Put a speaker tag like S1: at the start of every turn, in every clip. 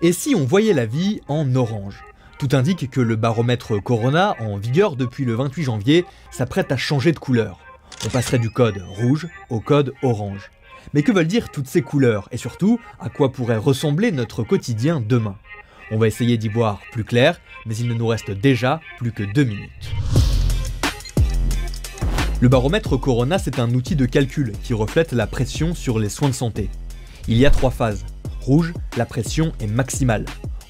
S1: Et si on voyait la vie en orange? Tout indique que le baromètre Corona, en vigueur depuis le 28 janvier, s'apprête à changer de couleur. On passerait du code rouge au code orange. Mais que veulent dire toutes ces couleurs? Et surtout, à quoi pourrait ressembler notre quotidien demain? On va essayer d'y voir plus clair, mais il ne nous reste déjà plus que deux minutes. Le baromètre Corona, c'est un outil de calcul qui reflète la pression sur les soins de santé. Il y a trois phases. Rouge, la pression est maximale.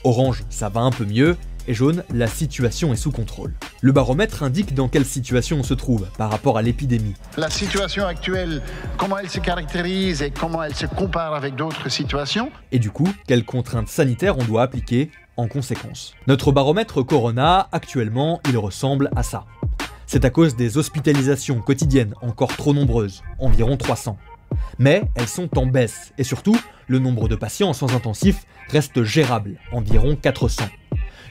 S1: Orange, ça va un peu mieux. Et jaune, la situation est sous contrôle. Le baromètre indique dans quelle situation on se trouve par rapport à l'épidémie.
S2: La situation actuelle, comment elle se caractérise et comment elle se compare avec d'autres situations.
S1: Et du coup, quelles contraintes sanitaires on doit appliquer en conséquence. Notre baromètre Corona, actuellement, il ressemble à ça. C'est à cause des hospitalisations quotidiennes encore trop nombreuses, environ 300. Mais elles sont en baisse, et surtout, le nombre de patients en soins intensifs reste gérable, environ 400.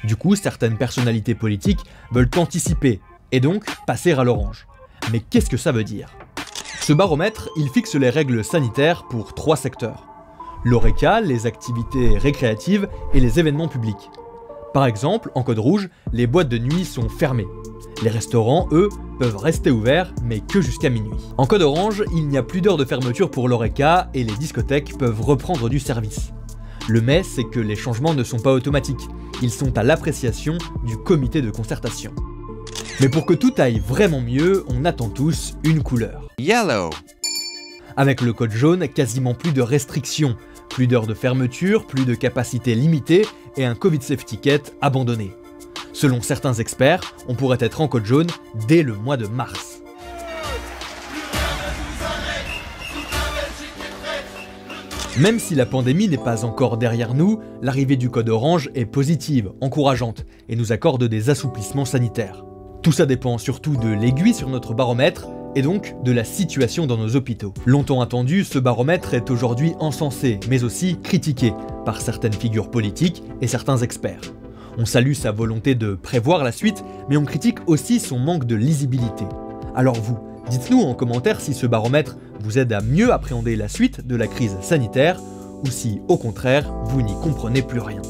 S1: Du coup, certaines personnalités politiques veulent anticiper, et donc passer à l'orange. Mais qu'est-ce que ça veut dire? Ce baromètre, il fixe les règles sanitaires pour trois secteurs. L'ORECA, les activités récréatives et les événements publics. Par exemple, en code rouge, les boîtes de nuit sont fermées. Les restaurants, eux, peuvent rester ouverts, mais que jusqu'à minuit. En code orange, il n'y a plus d'heures de fermeture pour l'ORECA et les discothèques peuvent reprendre du service. Le mais, c'est que les changements ne sont pas automatiques, ils sont à l'appréciation du comité de concertation. Mais pour que tout aille vraiment mieux, on attend tous une couleur.
S3: Yellow.
S1: Avec le code jaune, quasiment plus de restrictions, plus d'heures de fermeture, plus de capacité limitée et un Covid Safety Ticket abandonné. Selon certains experts, on pourrait être en code jaune dès le mois de mars. Même si la pandémie n'est pas encore derrière nous, l'arrivée du code orange est positive, encourageante, et nous accorde des assouplissements sanitaires. Tout ça dépend surtout de l'aiguille sur notre baromètre, et donc de la situation dans nos hôpitaux. Longtemps attendu, ce baromètre est aujourd'hui encensé, mais aussi critiqué par certaines figures politiques et certains experts. On salue sa volonté de prévoir la suite, mais on critique aussi son manque de lisibilité. Alors vous, dites-nous en commentaire si ce baromètre vous aide à mieux appréhender la suite de la crise sanitaire, ou si au contraire vous n'y comprenez plus rien.